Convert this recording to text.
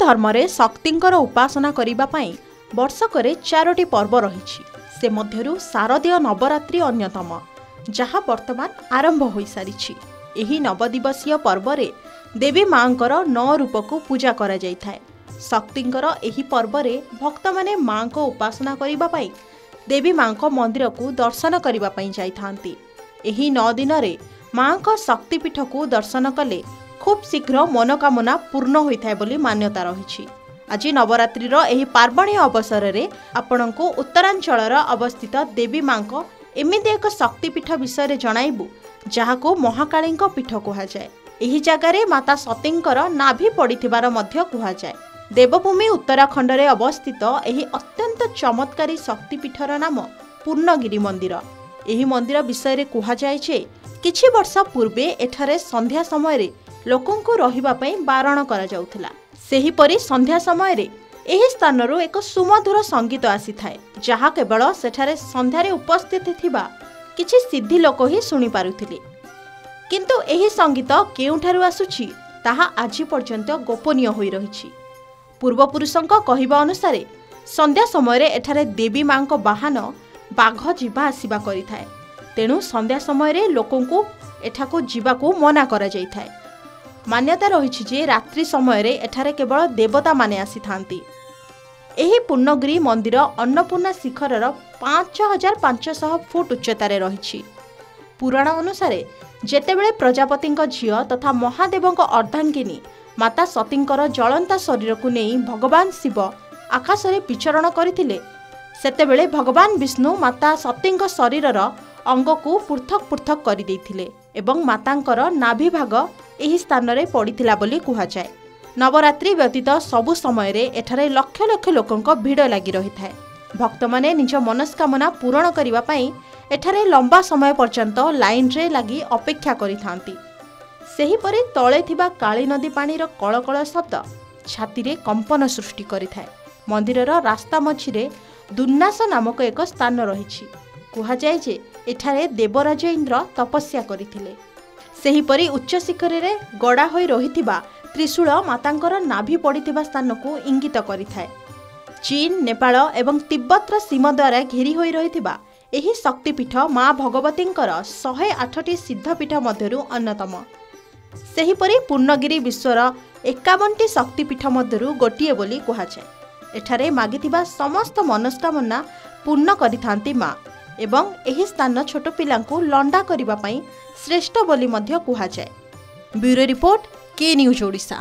ଧର୍ମରେ ଶକ୍ତିଙ୍କର ଉପାସନା କରିବା ପାଇଁ ବର୍ଷକରେ ଚାରୋଟି ପର୍ବ ରହିଛି। ସେ ମଧ୍ୟରୁ ଶାରଦୀୟ ନବରାତ୍ରି ଅନ୍ୟତମ ଯାହା ବର୍ତ୍ତମାନ ଆରମ୍ଭ ହୋଇସାରିଛି। ଏହି ନବଦିବସୀୟ ପର୍ବରେ ଦେବୀ ମାଙ୍କର ନଅ ରୂପକୁ ପୂଜା କରାଯାଇଥାଏ। ଶକ୍ତିଙ୍କର ଏହି ପର୍ବରେ ଭକ୍ତମାନେ ମାଙ୍କ ଉପାସନା କରିବା ପାଇଁ ଦେବୀ ମାଙ୍କ ମନ୍ଦିରକୁ ଦର୍ଶନ କରିବା ପାଇଁ ଯାଇଥାନ୍ତି। ଏହି ନଅ ଦିନରେ ମାଙ୍କ ଶକ୍ତିପୀଠକୁ ଦର୍ଶନ କଲେ ଖୁବ୍ ଶୀଘ୍ର ମନୋକାମନା ପୂର୍ଣ୍ଣ ହୋଇଥାଏ ବୋଲି ମାନ୍ୟତା ରହିଛି। ଆଜି ନବରାତ୍ରିର ଏହି ପାର୍ବଣୀ ଅବସରରେ ଆପଣଙ୍କୁ ଉତ୍ତରାଞ୍ଚଳର ଅବସ୍ଥିତ ଦେବୀ ମାଙ୍କ ଏମିତି ଏକ ଶକ୍ତିପୀଠ ବିଷୟରେ ଜଣାଇବୁ ଯାହାକୁ ମହାକାଳୀଙ୍କ ପୀଠ କୁହାଯାଏ। ଏହି ଜାଗାରେ ମାତା ସତୀଙ୍କର ନାଭି ପଡ଼ିଥିବାର ମଧ୍ୟ କୁହାଯାଏ। ଦେବଭୂମି ଉତ୍ତରାଖଣ୍ଡରେ ଅବସ୍ଥିତ ଏହି ଅତ୍ୟନ୍ତ ଚମତ୍କାରୀ ଶକ୍ତିପୀଠର ନାମ ପୂର୍ଣ୍ଣଗିରି ମନ୍ଦିର। ଏହି ମନ୍ଦିର ବିଷୟରେ କୁହାଯାଏ ଯେ କିଛି ବର୍ଷ ପୂର୍ବେ ଏଠାରେ ସନ୍ଧ୍ୟା ସମୟରେ ଲୋକଙ୍କୁ ରହିବା ପାଇଁ ବାରଣ କରାଯାଉଥିଲା। ସେହିପରି ସନ୍ଧ୍ୟା ସମୟରେ ଏହି ସ୍ଥାନରୁ ଏକ ସୁମଧୁର ସଙ୍ଗୀତ ଆସିଥାଏ ଯାହା କେବଳ ସେଠାରେ ସନ୍ଧ୍ୟାରେ ଉପସ୍ଥିତ ଥିବା କିଛି ସିଦ୍ଧି ଲୋକ ହିଁ ଶୁଣିପାରୁଥିଲେ କିନ୍ତୁ ଏହି ସଙ୍ଗୀତ କେଉଁଠାରୁ ଆସୁଛି ତାହା ଆଜି ପର୍ଯ୍ୟନ୍ତ ଗୋପନୀୟ ହୋଇ ରହିଛି। ପୂର୍ବପୁରୁଷଙ୍କ କହିବା ଅନୁସାରେ ସନ୍ଧ୍ୟା ସମୟରେ ଏଠାରେ ଦେବୀ ମାଙ୍କ ବାହନ ବାଘ ଯିବା ଆସିବା କରିଥାଏ। ତେଣୁ ସନ୍ଧ୍ୟା ସମୟରେ ଲୋକଙ୍କୁ ଏଠାକୁ ଯିବାକୁ ମନା କରାଯାଇଥାଏ। ମାନ୍ୟତା ରହିଛି ଯେ ରାତ୍ରି ସମୟରେ ଏଠାରେ କେବଳ ଦେବତାମାନେ ଆସିଥାନ୍ତି। ଏହି ପୂର୍ଣ୍ଣଗିରି ମନ୍ଦିର ଅନ୍ନପୂର୍ଣ୍ଣା ଶିଖରର ପାଞ୍ଚ ହଜାର ପାଞ୍ଚଶହ ଫୁଟ ଉଚ୍ଚତାରେ ରହିଛି। ପୁରାଣ ଅନୁସାରେ ଯେତେବେଳେ ପ୍ରଜାପତିଙ୍କ ଝିଅ ତଥା ମହାଦେବଙ୍କ ଅର୍ଦ୍ଧାଙ୍ଗିନୀ ମାତା ସତୀଙ୍କର ଜଳନ୍ତା ଶରୀରକୁ ନେଇ ଭଗବାନ ଶିବ ଆକାଶରେ ବିଚରଣ କରିଥିଲେ ସେତେବେଳେ ଭଗବାନ ବିଷ୍ଣୁ ମାତା ସତୀଙ୍କ ଶରୀରର ଅଙ୍ଗକୁ ପୃଥକ ପୃଥକ କରିଦେଇଥିଲେ ଏବଂ ମାତାଙ୍କର ନାଭି ଭାଗ ଏହି ସ୍ଥାନରେ ପଡ଼ିଥିଲା ବୋଲି କୁହାଯାଏ। ନବରାତ୍ରି ବ୍ୟତୀତ ସବୁ ସମୟରେ ଏଠାରେ ଲକ୍ଷ ଲକ୍ଷ ଲୋକଙ୍କ ଭିଡ଼ ଲାଗି ରହିଥାଏ। ଭକ୍ତମାନେ ନିଜ ମନସ୍କାମନା ପୂରଣ କରିବା ପାଇଁ ଏଠାରେ ଲମ୍ବା ସମୟ ପର୍ଯ୍ୟନ୍ତ ଲାଇନ୍ରେ ଲାଗି ଅପେକ୍ଷା କରିଥାନ୍ତି। ସେହିପରି ତଳେ ଥିବା କାଳୀ ନଦୀ ପାଣିର କଳକଳ ଶବ୍ଦ ଛାତିରେ କମ୍ପନ ସୃଷ୍ଟି କରିଥାଏ। ମନ୍ଦିରର ରାସ୍ତା ମଝିରେ ଦୁର୍ନାସ ନାମକ ଏକ ସ୍ଥାନ ରହିଛି। କୁହାଯାଏ ଯେ ଏଠାରେ ଦେବରାଜ ଇନ୍ଦ୍ର ତପସ୍ୟା କରିଥିଲେ। ସେହିପରି ଉଚ୍ଚ ଶିଖରରେ ଗଡ଼ା ହୋଇ ରହିଥିବା ତ୍ରିଶୂଳ ମାତାଙ୍କର ନାଭି ପଡ଼ିଥିବା ସ୍ଥାନକୁ ଇଙ୍ଗିତ କରିଥାଏ। ଚୀନ ନେପାଳ ଏବଂ ତିବ୍ବତର ସୀମ ଦ୍ୱାରା ଘେରି ହୋଇ ରହିଥିବା ଏହି ଶକ୍ତିପୀଠ ମା ଭଗବତୀଙ୍କର ଶହେ ଆଠଟି ସିଦ୍ଧପୀଠ ମଧ୍ୟରୁ ଅନ୍ୟତମ। ସେହିପରି ପୂର୍ଣ୍ଣଗିରି ବିଶ୍ୱର ଏକାବନଟି ଶକ୍ତିପୀଠ ମଧ୍ୟରୁ ଗୋଟିଏ ବୋଲି କୁହାଯାଏ। ଏଠାରେ ମାଗିଥିବା ସମସ୍ତ ମନସ୍କାମନା ପୂର୍ଣ୍ଣ କରିଥାନ୍ତି ମା। ଏବଂ ଏହି ସ୍ଥାନ ଛୋଟ ପିଲାଙ୍କୁ ଲଣ୍ଡା କରିବା ପାଇଁ ଶ୍ରେଷ୍ଠ ବୋଲି ମଧ୍ୟ କୁହାଯାଏ। Bureau report K news Odisha.